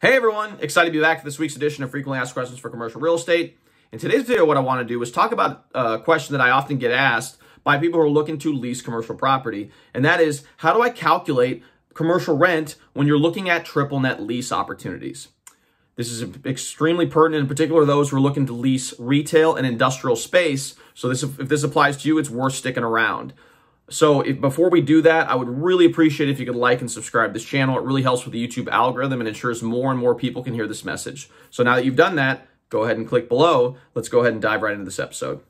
Hey everyone, excited to be back for this week's edition of Frequently Asked Questions for Commercial Real Estate. In today's video, what I want to do is talk about a question that I often get asked by people who are looking to lease commercial property, and that is, how do I calculate commercial rent when you're looking at triple net lease opportunities? This is extremely pertinent, in particular those who are looking to lease retail and industrial space. So this, if this applies to you, it's worth sticking around. So if, before we do that, I would really appreciate if you could like and subscribe this channel. It really helps with the YouTube algorithm and ensures more and more people can hear this message. So now that you've done that, go ahead and click below. Let's go ahead and dive right into this episode.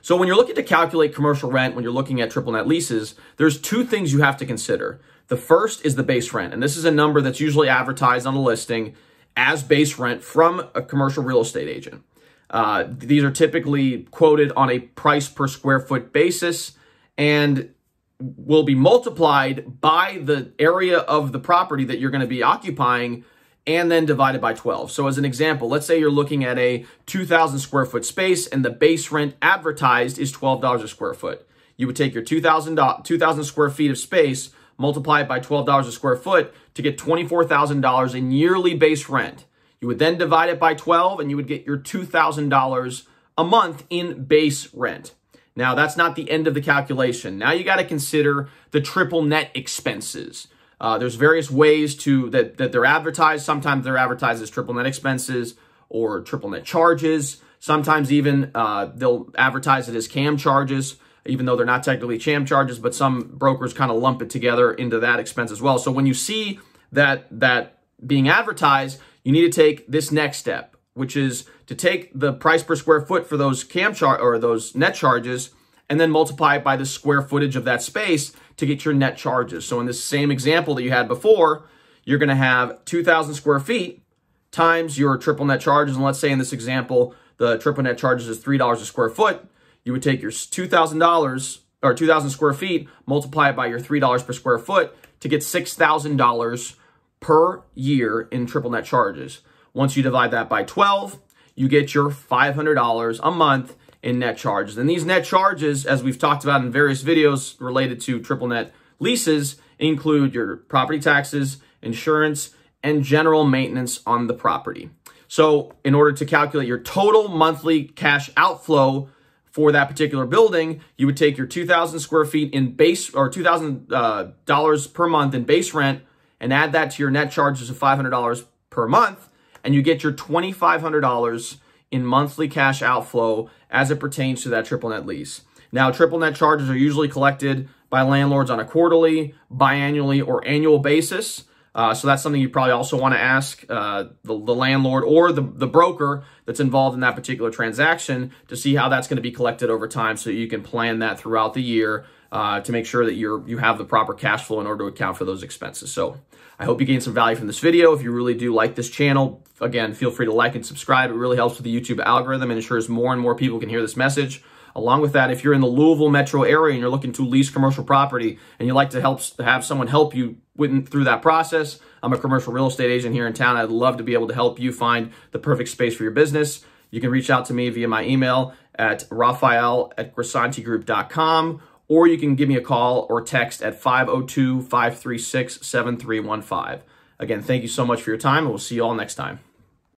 So when you're looking to calculate commercial rent, when you're looking at triple net leases, there's two things you have to consider. The first is the base rent, and this is a number that's usually advertised on a listing as base rent from a commercial real estate agent. Uh, these are typically quoted on a price per square foot basis and will be multiplied by the area of the property that you're going to be occupying and then divided by 12. So as an example, let's say you're looking at a 2,000 square foot space and the base rent advertised is $12 a square foot. You would take your 2,000 2,000 square feet of space, multiply it by $12 a square foot to get $24,000 in yearly base rent. You would then divide it by 12 and you would get your $2,000 a month in base rent. Now, that's not the end of the calculation. Now you got to consider the triple net expenses. Uh, there's various ways to that, that they're advertised. Sometimes they're advertised as triple net expenses or triple net charges. Sometimes even uh, they'll advertise it as CAM charges, even though they're not technically CAM charges, but some brokers kind of lump it together into that expense as well. So when you see that that being advertised, you need to take this next step which is to take the price per square foot for those cam char or those net charges and then multiply it by the square footage of that space to get your net charges. So in this same example that you had before, you're going to have 2,000 square feet times your triple net charges. And let's say in this example, the triple net charges is $3 a square foot. You would take your $2,000 or 2,000 square feet, multiply it by your $3 per square foot to get $6,000 per year in triple net charges. Once you divide that by 12, you get your $500 a month in net charges. And these net charges, as we've talked about in various videos related to triple net leases, include your property taxes, insurance, and general maintenance on the property. So in order to calculate your total monthly cash outflow for that particular building, you would take your 2,000 square feet in base or $2,000 uh, per month in base rent and add that to your net charges of $500 per month and you get your $2,500 in monthly cash outflow as it pertains to that triple net lease. Now, triple net charges are usually collected by landlords on a quarterly, biannually, or annual basis. Uh, so that's something you probably also want to ask uh, the, the, landlord or the, the broker that's involved in that particular transaction to see how that's going to be collected over time so you can plan that throughout the year uh, to make sure that you're you have the proper cash flow in order to account for those expenses. So I hope you gained some value from this video. If you really do like this channel, again, feel free to like and subscribe. It really helps with the YouTube algorithm and ensures more and more people can hear this message. Along with that, if you're in the Louisville metro area and you're looking to lease commercial property and you'd like to help have someone help you with, through that process, I'm a commercial real estate agent here in town. I'd love to be able to help you find the perfect space for your business. You can reach out to me via my email at raphael at grisantigroup.com or you can give me a call or text at 502 536 7315. Again, thank you so much for your time, and we'll see you all next time.